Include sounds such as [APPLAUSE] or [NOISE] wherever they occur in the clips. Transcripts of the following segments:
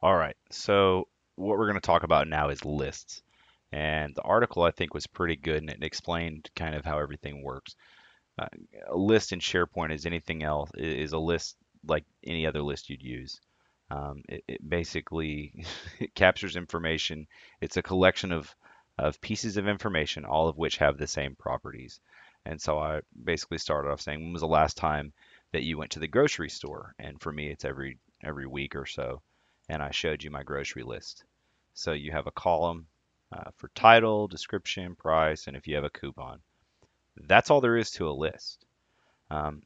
All right, so what we're going to talk about now is lists. And the article I think was pretty good and it explained kind of how everything works. Uh, a list in SharePoint is anything else, is a list like any other list you'd use. Um, it, it basically [LAUGHS] it captures information. It's a collection of, of pieces of information, all of which have the same properties. And so I basically started off saying, when was the last time that you went to the grocery store? And for me, it's every every week or so and I showed you my grocery list. So you have a column uh, for title, description, price, and if you have a coupon. That's all there is to a list. Um,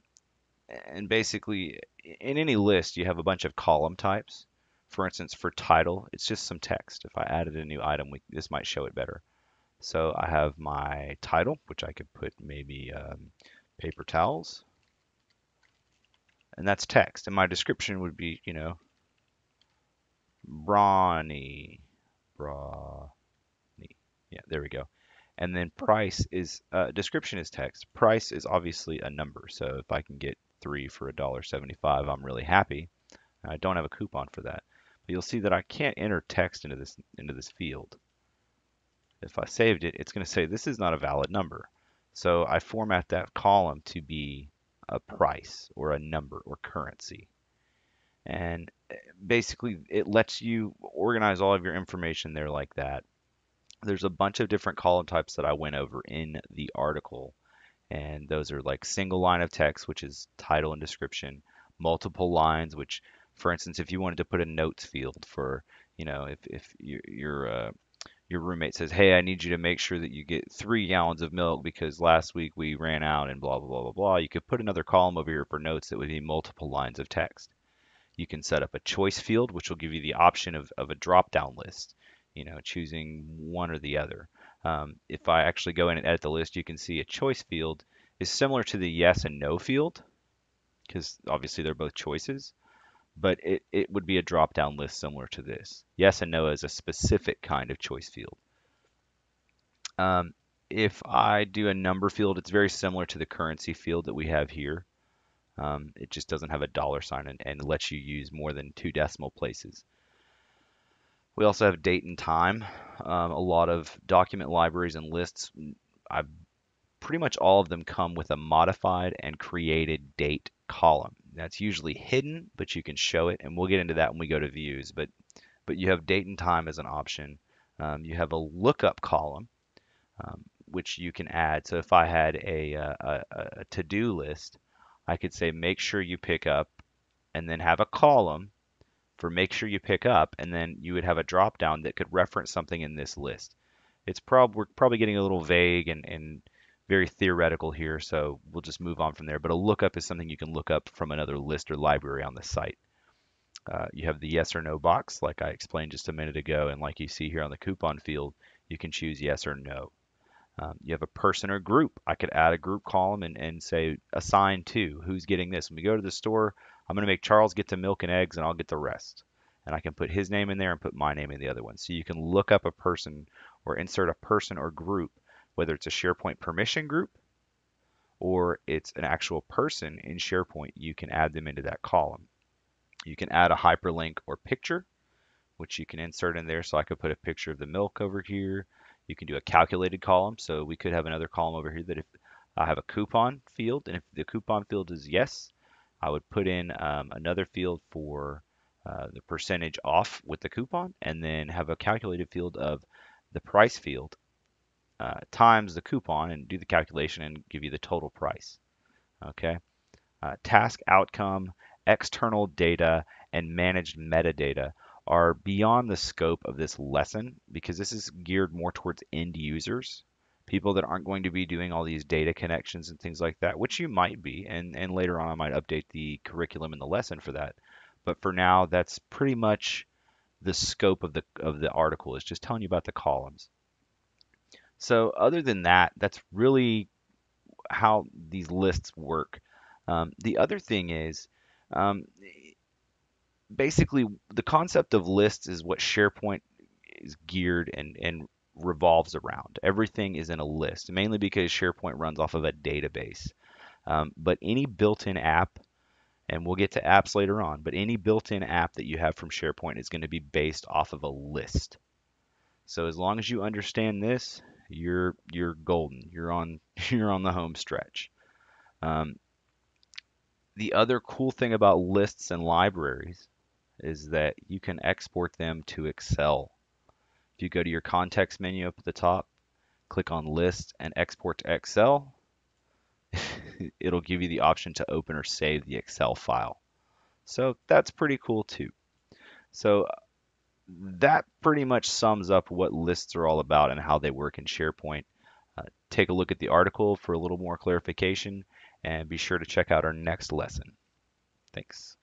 and basically, in any list, you have a bunch of column types. For instance, for title, it's just some text. If I added a new item, we, this might show it better. So I have my title, which I could put maybe um, paper towels. And that's text. And my description would be, you know, Brawny. Brawny. Yeah, there we go. And then price is, uh, description is text. Price is obviously a number. So if I can get three for a dollar seventy-five, I'm really happy. I don't have a coupon for that. But you'll see that I can't enter text into this into this field. If I saved it, it's going to say this is not a valid number. So I format that column to be a price or a number or currency. And eh, basically, it lets you organize all of your information there like that. There's a bunch of different column types that I went over in the article. And those are like single line of text, which is title and description, multiple lines, which, for instance, if you wanted to put a notes field for, you know, if, if your, uh, your roommate says, hey, I need you to make sure that you get three gallons of milk because last week we ran out and blah, blah, blah, blah, blah. You could put another column over here for notes that would be multiple lines of text. You can set up a choice field, which will give you the option of, of a drop-down list, you know, choosing one or the other. Um, if I actually go in and edit the list, you can see a choice field is similar to the yes and no field, because obviously they're both choices, but it, it would be a drop-down list similar to this. Yes and no is a specific kind of choice field. Um, if I do a number field, it's very similar to the currency field that we have here. Um, it just doesn't have a dollar sign and, and lets you use more than two decimal places. We also have date and time. Um, a lot of document libraries and lists, I've, pretty much all of them come with a modified and created date column. That's usually hidden, but you can show it, and we'll get into that when we go to views. But but you have date and time as an option. Um, you have a lookup column, um, which you can add. So if I had a, uh, a, a to-do list, I could say make sure you pick up and then have a column for make sure you pick up and then you would have a drop down that could reference something in this list. It's prob we're probably getting a little vague and, and very theoretical here, so we'll just move on from there. But a lookup is something you can look up from another list or library on the site. Uh, you have the yes or no box, like I explained just a minute ago, and like you see here on the coupon field, you can choose yes or no. Um, you have a person or group. I could add a group column and, and say assign to who's getting this. When we go to the store, I'm going to make Charles get the milk and eggs and I'll get the rest. And I can put his name in there and put my name in the other one. So you can look up a person or insert a person or group, whether it's a SharePoint permission group or it's an actual person in SharePoint, you can add them into that column. You can add a hyperlink or picture, which you can insert in there. So I could put a picture of the milk over here. You can do a calculated column. So we could have another column over here that if I have a coupon field, and if the coupon field is yes, I would put in um, another field for uh, the percentage off with the coupon, and then have a calculated field of the price field uh, times the coupon and do the calculation and give you the total price. Okay. Uh, task outcome, external data, and managed metadata are beyond the scope of this lesson because this is geared more towards end users, people that aren't going to be doing all these data connections and things like that, which you might be, and, and later on I might update the curriculum and the lesson for that. But for now, that's pretty much the scope of the of the article is just telling you about the columns. So other than that, that's really how these lists work. Um, the other thing is um, basically the concept of lists is what SharePoint is geared and, and revolves around. Everything is in a list, mainly because SharePoint runs off of a database. Um, but any built-in app And we'll get to apps later on, but any built-in app that you have from SharePoint is going to be based off of a list. So as long as you understand this, you're you're golden. You're on [LAUGHS] you're on the home stretch. Um, the other cool thing about lists and libraries is that you can export them to Excel. If you go to your context menu up at the top, click on List and Export to Excel, [LAUGHS] it'll give you the option to open or save the Excel file. So that's pretty cool too. So that pretty much sums up what lists are all about and how they work in SharePoint. Uh, take a look at the article for a little more clarification and be sure to check out our next lesson. Thanks.